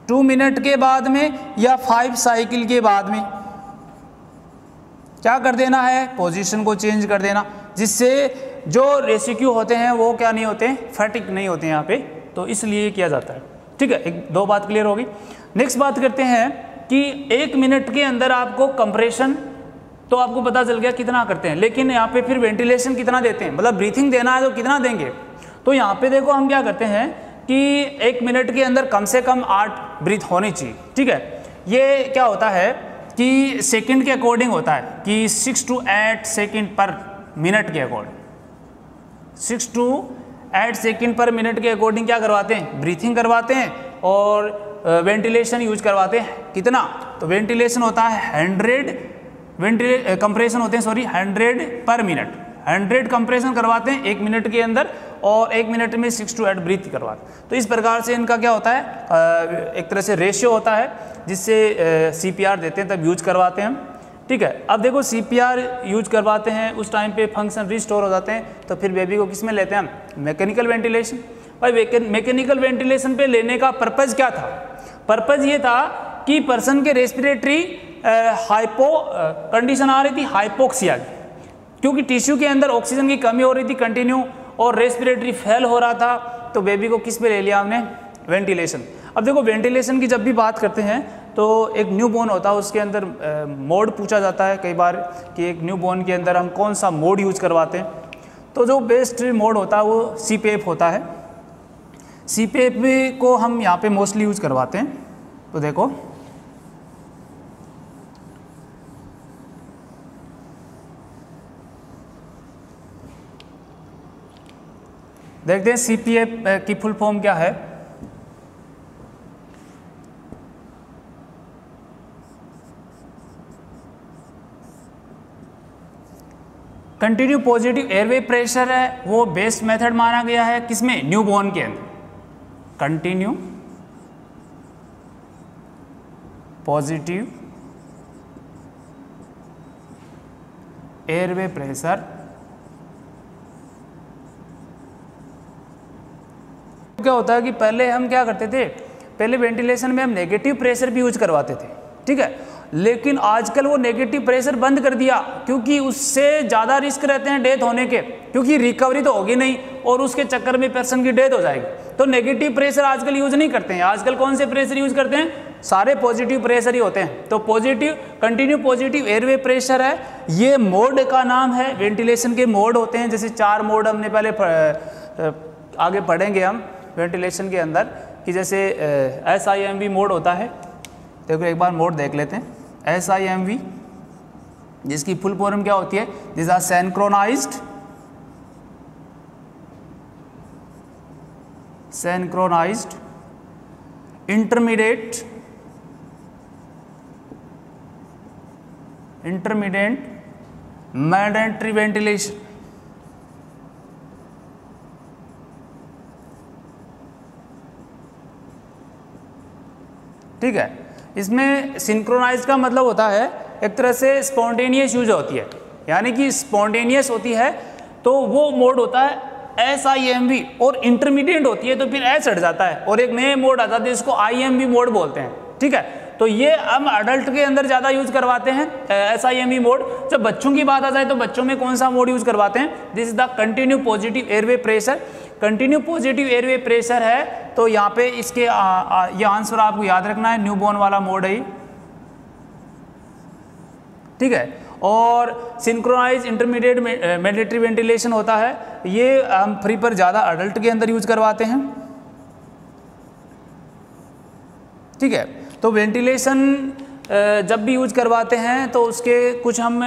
[SPEAKER 1] टू मिनट के बाद में या फाइव साइकिल के बाद में, क्या कर देना है? पोजीशन को चेंज कर देना, जिससे जो रेसिक्यू होते हैं, वो क्या नहीं होते, फैटिक नहीं होते यहाँ पे तो इसलिए किया जाता है। ठीक है, एक, दो बात क्लियर होगी। नेक्स्ट बात करते हैं कि एक मिनट के अंदर आपको कंप्रेशन तो आपको पता चल गया कितना करते हैं। लेकिन यहाँ पे फिर वेंटिलेशन कितना देते हैं? मतलब ब्रीथिंग देना है तो कितना देंगे? तो यहाँ पे देखो हम क्या करते हैं कि एक मिनट के अंदर कम से कम आठ ब्रीथ होनी चाहिए। ठीक है? ये क्या होता है कि सेकंड के अकॉर्डिंग होता है कि six to eight second per minute के according six to eight second per minute के अकॉर्डिंग क्या करवाते हैं? ब्रीथिंग करवाते हैं और वेंटिलेशन यूज़ करवाते हैं। कितना? तो वेंटिलेशन होता है हंड्रेड वेंटिले कंप्रेशन होते हैं sorry hundred per minute hundred compression करवाते हैं एक मिनट के अंदर और एक मिनट में सिक्स टू एट ब्रीथ करवाते हैं। तो इस प्रकार से इनका क्या होता है? एक तरह से रेशियो होता है, जिससे सीपीआर देते हैं, तब यूज़ करवाते हैं ठीक है? अब देखो सीपीआर यूज़ करवाते हैं, उस टाइम पे फ़ंक्शन रिस्टोर हो जाते हैं तो फिर बेबी को किसमें लेते हैं हम? मैकेनिकल वेंटिलेशन भाई मैकेनिकल वेंटिलेशन पे लेने का पर्पज़ क्या था? पर्पज़ ये था कि पर्सन के रेस्पिरेटरी हाइपो कंडीशन आ रही थी हाइपोक्सिया की। क्योंकि टिश्यू के अंदर ऑक्सीजन की कमी हो रही थी कंटिन्यू और रेस्पिरेटरी फेल हो रहा था तो बेबी को किस पे ले लिया हमने? वेंटिलेशन अब देखो वेंटिलेशन की जब भी बात करते हैं तो एक न्यू बोन होता है, उसके अंदर मोड पूछा जाता है कई बार कि एक न्यू बोन के अंदर हम कौन सा मोड यूज़ करवाते हैं। तो जो बेस्ट मोड होता है, वो सी होता है। सी को हम यहाँ पे मोस्टली यूज़ करवाते हैं। तो देखो देखते हैं सीपीएफ की फुल फॉर्म क्या है। कंटिन्यू पॉजिटिव एयरवे प्रेशर है, वो बेस्ट मेथड माना गया है किसमें? न्यूबॉर्न के अंदर। कंटिन्यू पॉजिटिव एयरवे प्रेशर क्या होता है कि पहले हम क्या करते थे, पहले वेंटिलेशन में हम नेगेटिव प्रेशर भी यूज़ करवाते थे, ठीक है? लेकिन आजकल वो नेगेटिव प्रेशर बंद कर दिया, क्योंकि उससे ज़्यादा रिस्क रहते हैं डेथ होने के, क्योंकि रिकवरी तो होगी नहीं और उसके चक्कर में पर्सन की डेथ हो जाएगी। तो नेगेटिव प्रेशर आजकल यूज़ नहीं करते हैं। आजकल कौन से प्रेशर यूज़ करते हैं? सारे पॉजिटिव प्रेशर ही होते हैं। तो positive continue positive airway pressure है। ये मोड का नाम है वेंटिलेशन के मोड होते हैं। जैसे चार मोड हमने पहले आगे पढ़ेंगे हम। वेंटिलेशन के अंदर कि जैसे S I M V mode होता है। देखो, एक बार मोड देख लेते हैं। एस आई एम वी जिसकी फुल फॉर्म क्या होती है? This are synchronized synchronized intermediate intermediate mandatory ventilation ठीक है? इसमें सिंक्रोनाइज का मतलब होता है, एक तरह से स्पॉन्टेनियस यूज़ होती है। यानी कि स्पॉन्टेनियस होती है तो वो मोड होता है एस आई एम वी और इंटरमीडिएट होती है तो फिर एस हट जाता है और एक नए मोड आता है जिसको आई एम वी मोड बोलते हैं। ठीक है? तो ये हम अडल्ट के अंदर ज़्यादा यूज़ करवाते हैं S I M V mode जब बच्चों की बात आ जाए तो बच्चों में कौन सा मोड यूज़ करवाते हैं? This is the continue positive airway pressure continue positive airway pressure है तो यहाँ पे इसके आ, आ, ये आंसर आपको याद रखना है न्यू बोर्न वाला मोड है ठीक है? और सिंक्रोनाइज इंटरमीडिएट मेडिटरी वेंटिलेशन होता है ये हम फ्री पर ज़्यादा अडल्ट के अंदर यूज़ करवाते हैं। ठीक है? तो वेंटिलेशन जब भी यूज़ करवाते हैं तो उसके कुछ हम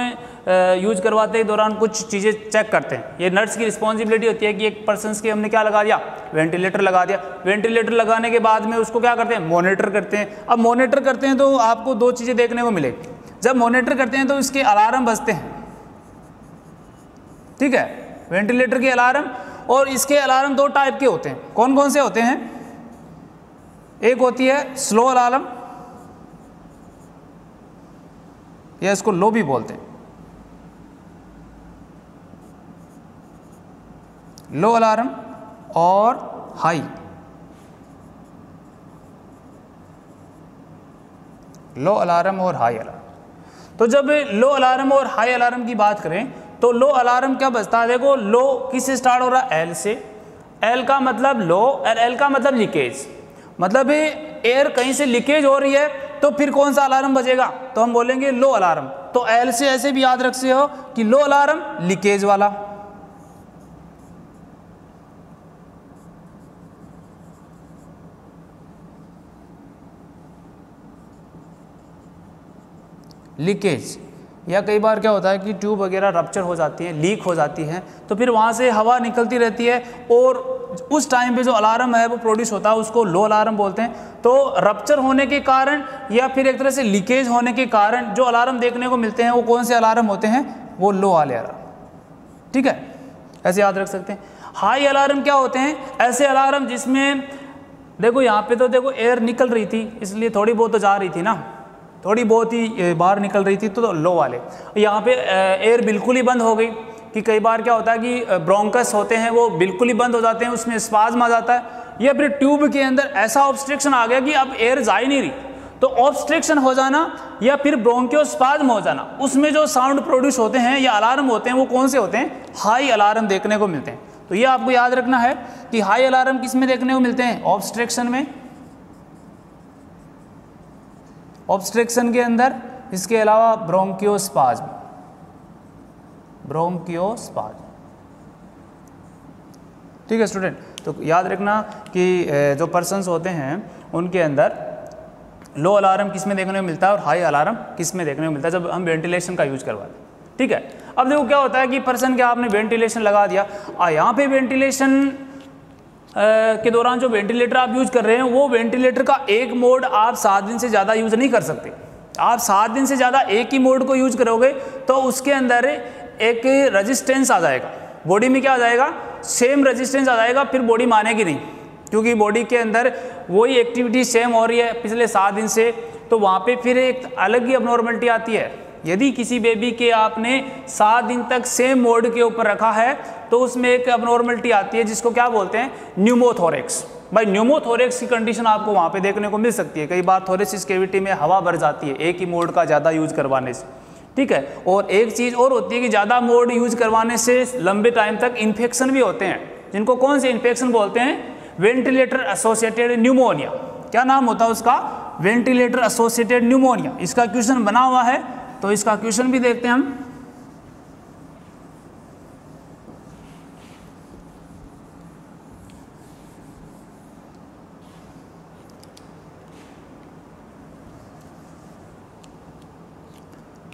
[SPEAKER 1] यूज़ करवाते के दौरान कुछ चीज़ें चेक करते हैं। ये नर्स की रिस्पॉन्सिबिलिटी होती है कि एक पर्सन के हमने क्या लगा दिया? वेंटिलेटर लगा दिया। वेंटिलेटर लगाने के बाद में उसको क्या करते हैं? मोनिटर करते हैं। अब मोनिटर करते हैं तो आपको दो चीज़ें देखने को मिलेगी जब मोनिटर करते हैं तो इसके अलार्म बजते हैं। ठीक है? वेंटिलेटर के अलार्म और इसके अलार्म दो टाइप के होते हैं। कौन कौन से होते हैं? एक होती है स्लो अलार्म या इसको लो भी बोलते हैं। लो अलार्म और हाई। लो अलार्म और हाई अलार्म। तो जब लो अलार्म और हाई अलार्म की बात करें तो लो अलार्म क्या बजता है? देखो, लो किससे स्टार्ट हो रहा है? एल से। एल का मतलब लो और एल का मतलब लीकेज। मतलब एयर कहीं से लीकेज हो रही है तो फिर कौन सा अलार्म बजेगा? तो हम बोलेंगे लो अलार्म। तो एल से ऐसे भी याद रख से हो कि लो अलार्म लीकेज वाला। लीकेज। या कई बार क्या होता है कि ट्यूब वगैरह रप्चर हो जाती है लीक हो जाती है तो फिर वहाँ से हवा निकलती रहती है और उस टाइम पे जो अलार्म है, वो प्रोड्यूस होता है, उसको लो अलार्म बोलते हैं। तो रप्चर होने के कारण या फिर एक तरह से लीकेज होने के कारण जो अलार्म देखने को मिलते हैं, वो कौन से अलार्म होते हैं? वो लो वाले अलार्म ठीक है? ऐसे याद रख सकते हैं। हाई अलार्म क्या होते हैं? ऐसे अलार्म जिसमें देखो यहाँ पे तो देखो एयर निकल रही थी, इसलिए थोड़ी बहुत तो जा रही थी ना। थोड़ी बहुत ही बाहर निकल रही थी तो, लो वाले। यहाँ पे एयर बिल्कुल ही बंद हो गई कि कई बार क्या होता है कि ब्रोंकस होते हैं वो बिल्कुल ही बंद हो जाते हैं उसमें स्पाज्म आ जाता है। या फिर ट्यूब के अंदर ऐसा ऑब्स्ट्रक्शन आ गया कि अब एयर जा ही नहीं रही। तो ऑब्स्ट्रक्शन हो जाना या फिर ब्रोंकियोस्पाज्म हो जाना उसमें जो साउंड प्रोड्यूस होते हैं या अलार्म होते हैं वो कौन से होते हैं? हाई अलार्म देखने को मिलते हैं। तो ये आपको याद रखना है कि हाई अलार्म किसमें देखने को मिलते हैं? ऑब्स्ट्रक्शन में। ऑब्स्ट्रक्शन के अंदर, इसके अलावा ब्रोंकियोस्पाज्म ब्रोंकियोस्पाज्म ठीक है स्टूडेंट तो याद रखना कि जो पर्सनस होते हैं, उनके अंदर लो अलार्म किसमें देखने को मिलता है और हाई अलार्म किसमें देखने को मिलता है, जब हम वेंटिलेशन का यूज़ करवाते हैं। ठीक है? अब देखो क्या होता है कि पर्सन के आपने वेंटिलेशन लगा दिया, आ, यहाँ पे वेंटिलेशन के दौरान जो वेंटिलेटर आप यूज़ कर रहे हैं, वो वेंटिलेटर का एक मोड आप सात दिन से ज़्यादा यूज़ नहीं कर सकते। आप सात दिन से ज़्यादा एक ही मोड को यूज़ करोगे तो उसके अंदर एक रजिस्टेंस आ जाएगा। बॉडी में क्या आ जाएगा? सेम रजिस्टेंस आ जाएगा, फिर बॉडी मानेगी नहीं। क्योंकि बॉडी के अंदर वही एक्टिविटी सेम हो रही है पिछले सात दिन से तो वहाँ पे फिर एक अलग ही अब नॉर्मलिटी आती है। यदि किसी बेबी के आपने सात दिन तक सेम मोड के ऊपर रखा है तो उसमें एक अबनॉर्मलिटी आती है, जिसको क्या बोलते हैं? न्यूमोथोरेक्स भाई न्यूमोथोरेक्स की कंडीशन आपको वहाँ पे देखने को मिल सकती है। कई बार थोरेसिस केविटी में हवा भर जाती है, एक ही मोड का ज़्यादा यूज़ करवाने से। ठीक है? और एक चीज़ और होती है कि ज़्यादा मोड यूज़ करवाने से लंबे टाइम तक इन्फेक्शन भी होते हैं। जिनको कौन से इन्फेक्शन बोलते हैं? वेंटिलेटर एसोसिएटेड न्यूमोनिया क्या नाम होता है उसका? वेंटिलेटर एसोसिएटेड न्यूमोनिया इसका क्वेश्चन बना हुआ है तो इसका क्वेश्चन भी देखते हैं हम।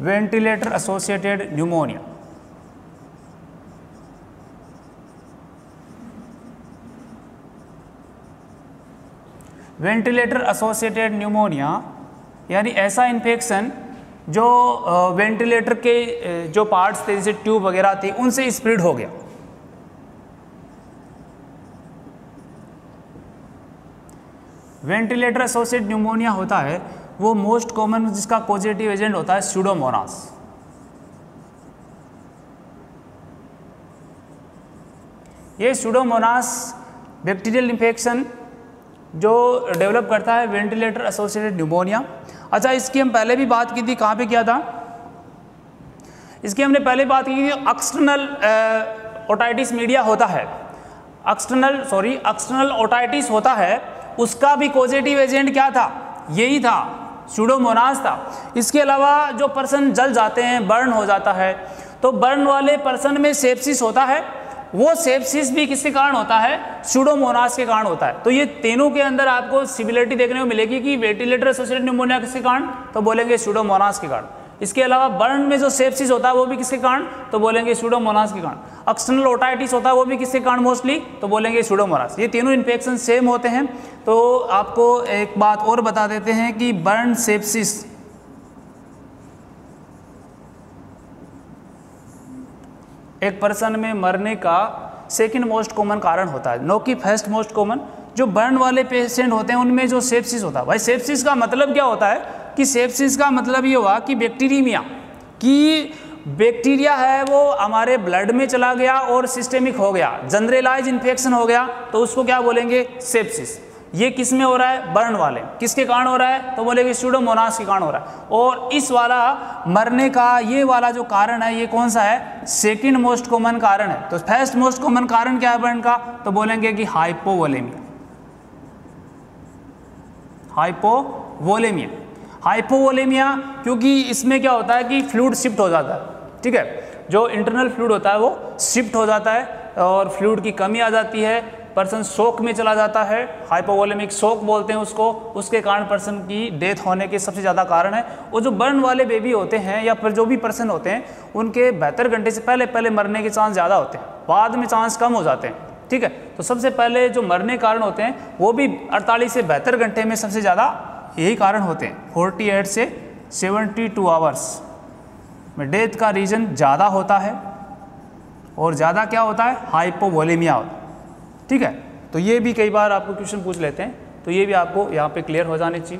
[SPEAKER 1] Ventilator associated pneumonia. Ventilator associated pneumonia, यानी ऐसा इन्फेक्शन जो वेंटिलेटर के जो पार्ट्स थे, जैसे ट्यूब वगैरह थी, उनसे स्प्रेड हो गया। वेंटिलेटर एसोसिएट न्यूमोनिया होता है, वो मोस्ट कॉमन जिसका पॉजिटिव एजेंट होता है स्यूडोमोनास ये स्यूडोमोनास बैक्टीरियल इन्फेक्शन जो डेवलप करता है वेंटिलेटर एसोसिएटेड न्यूमोनिया अच्छा इसकी हम पहले भी बात की थी, कहाँ पे किया था? इसकी हमने पहले बात की थी एक्सटर्नल ओटाइटिस मीडिया होता है। एक्सटर्नल सॉरी एक्सटर्नल ओटाइटिस होता है, उसका भी पॉजिटिव एजेंट क्या था? यही था सूडोमोनास था। इसके अलावा जो पर्सन जल जाते हैं बर्न हो जाता है तो बर्न वाले पर्सन में सेप्सिस होता है वो सेप्सिस भी किसके कारण होता है? सूडोमोनास के कारण होता है। तो ये तीनों के अंदर आपको सिमिलरिटी देखने को मिलेगी कि वेंटिलेटर एसोसिएटेड न्यूमोनिया किसके कारण? तो बोलेंगे सूडोमोनास के कारण। इसके अलावा बर्न में जो सेप्सिस होता है, वो भी किसके कारण? तो बोलेंगे सूडोमोनास के कारण। एक्सटर्नल ओटाइटिस होता है, वो भी किसके कारण मोस्टली तो बोलेंगे सूडोमोनास ये तीनों इन्फेक्शन सेम होते हैं। तो आपको एक बात और बता देते हैं कि बर्न सेप्सिस एक पर्सन में मरने का सेकेंड मोस्ट कॉमन कारण होता है। नो की फ़र्स्ट मोस्ट कॉमन जो बर्न वाले पेशेंट होते हैं, उनमें जो सेप्सिस होता है। भाई सेप्सिस का मतलब क्या होता है? कि सेप्सिस का मतलब ये हुआ कि बैक्टीरिया कि बैक्टीरिया है वो हमारे ब्लड में चला गया और सिस्टेमिक हो गया। जनरलाइज इन्फेक्शन हो गया तो उसको क्या बोलेंगे? सेप्सिस ये किसमें हो रहा है? बर्न वाले। किसके कारण हो रहा है? तो बोले कि सूडोमोनास के कारण हो रहा है। और इस वाला मरने का ये वाला जो कारण है, ये कौन सा है? सेकंड मोस्ट कॉमन कारण है। तो फ़र्स्ट मोस्ट कॉमन कारण क्या है बर्न का? तो बोलेंगे कि हाइपोवोलेमिया हाइपोवोलेमिया हाइपोवोलेमिया क्योंकि इसमें क्या होता है कि फ्लूड शिफ्ट हो जाता है। ठीक है? जो इंटरनल फ्लूड होता है वो शिफ्ट हो जाता है और फ्लूड की कमी आ जाती है। पर्सन शोक में चला जाता है हाइपोवोलेमिक शोक बोलते हैं उसको, उसके कारण पर्सन की डेथ होने के सबसे ज़्यादा कारण है। वो जो बर्न वाले बेबी होते हैं या फिर जो भी पर्सन होते हैं, उनके बेहतर घंटे से पहले पहले मरने के चांस ज़्यादा होते हैं। बाद में चांस कम हो जाते हैं, ठीक है? तो सबसे पहले जो मरने कारण होते हैं, वो भी अड़तालीस से बेहतर घंटे में सबसे ज़्यादा यही कारण होते हैं। फोर्टी एट से सेवेंटी टू आवर्स में डेथ का रीजन ज़्यादा होता है। और ज़्यादा क्या होता है? हाइपोवोलेमिया होता है। ठीक है? तो ये भी कई बार आपको क्वेश्चन पूछ लेते हैं। तो ये भी आपको यहाँ पे क्लियर हो जानी चाहिए।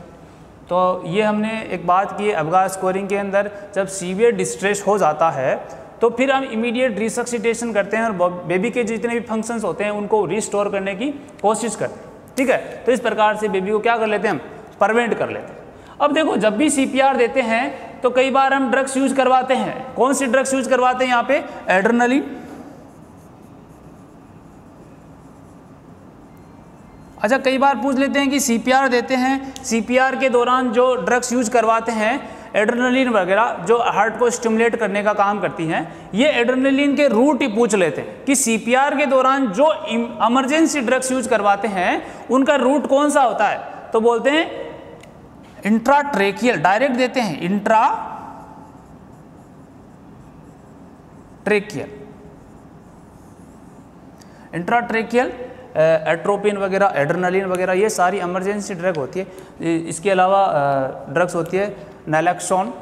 [SPEAKER 1] तो ये हमने एक बात की अबगा स्कोरिंग के अंदर जब सीवियर डिस्ट्रेस हो जाता है तो फिर हम इमीडिएट रिसक्सीटेशन करते हैं और बेबी के जितने भी फ़ंक्शंस होते हैं, उनको रिस्टोर करने की कोशिश करते हैं। ठीक है? तो इस प्रकार से बेबी को क्या कर लेते हैं हम? परवेंट कर लेते हैं। अब देखो, जब भी सीपीआर देते हैं तो कई बार हम ड्रग्स यूज़ करवाते हैं। कौन सी ड्रग्स यूज़ करवाते हैं यहाँ पे? एड्रेनलिन अच्छा कई बार पूछ लेते हैं कि सीपीआर देते हैं। सीपीआर के दौरान जो ड्रग्स यूज़ करवाते हैं एड्रेनलिन वगैरह, जो हार्ट को स्टिमुलेट करने का काम करती हैं, ये एड्रेनलिन के रूट ही पूछ लेते हैं कि सीपीआर के दौरान जो इमरजेंसी ड्रग्स यूज़ करवाते हैं, उनका रूट कौन सा होता है? तो बोलते हैं इंट्राट्रेकियल डायरेक्ट देते हैं इंट्रा ट्रेकियल इंट्राट्रेकियल एट्रोपिन वगैरह, एड्रनलिन वगैरह, ये सारी इमरजेंसी ड्रग होती है। इसके अलावा ड्रग्स होती है नैलेक्सोन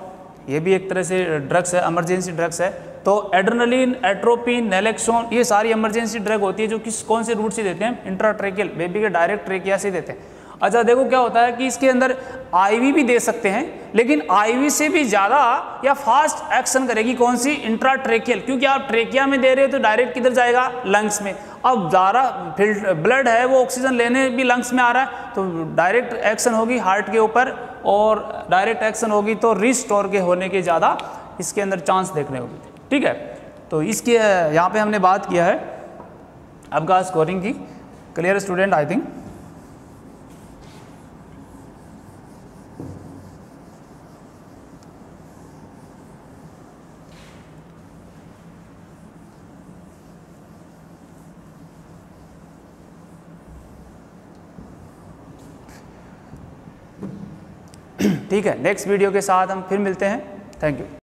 [SPEAKER 1] ये भी एक तरह से ड्रग्स है इमरजेंसी ड्रग्स है। तो एड्रनलिन, एट्रोपिन नैलेक्सोन ये सारी इमरजेंसी ड्रग होती है, जो किस, कौन से रूट से देते हैं? इंट्राट्रेकियल बेबी के डायरेक्ट ट्रेकिया से देते हैं। अच्छा देखो क्या होता है कि इसके अंदर आईवी भी दे सकते हैं, लेकिन आईवी से भी ज़्यादा या फास्ट एक्शन करेगी कौन सी? इंट्रा ट्रेकियल क्योंकि आप ट्रेकिया में दे रहे हो तो डायरेक्ट किधर जाएगा? लंग्स में। अब ज़्यादा ब्लड है, वो ऑक्सीजन लेने भी लंग्स में आ रहा है तो डायरेक्ट एक्शन होगी हार्ट के ऊपर, और डायरेक्ट एक्शन होगी तो रिस्टोर के होने के ज़्यादा इसके अंदर चांस देखने को मिलते ठीक है? तो इसके, यहाँ पे हमने बात किया है। आपका स्कोरिंग की। क्लियर स्टूडेंट आई थिंक ठीक है नेक्स्ट वीडियो के साथ हम फिर मिलते हैं। Thank you